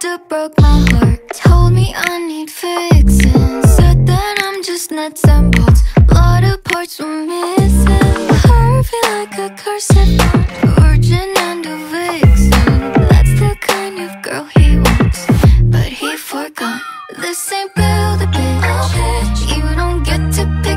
doctor broke my heart. Told me I need fixing. Said that I'm just nuts and bolts. Lot of parts were missing. Curvy like a cursive Virgin and a vixen. That's the kind of girl he wants But he forgot. This ain't build a bitch. You don't get to pick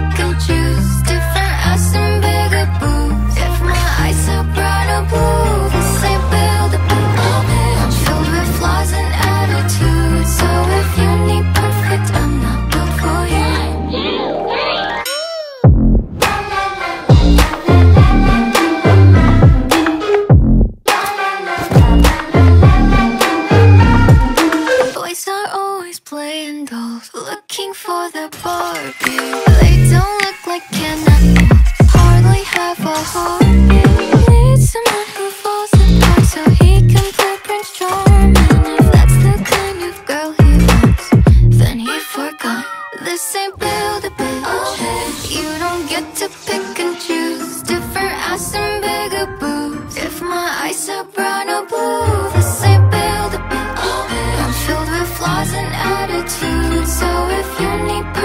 candles Looking for the Barbie. They don't look like cannon Hardly have a heart. Need someone who falls apart So he can play Prince Charming. If that's the kind of girl he wants Then he This ain't build a You don't get to pick and choose. Different ass and If my eyes are brown or blue This ain't build a I'm filled with flaws and if you need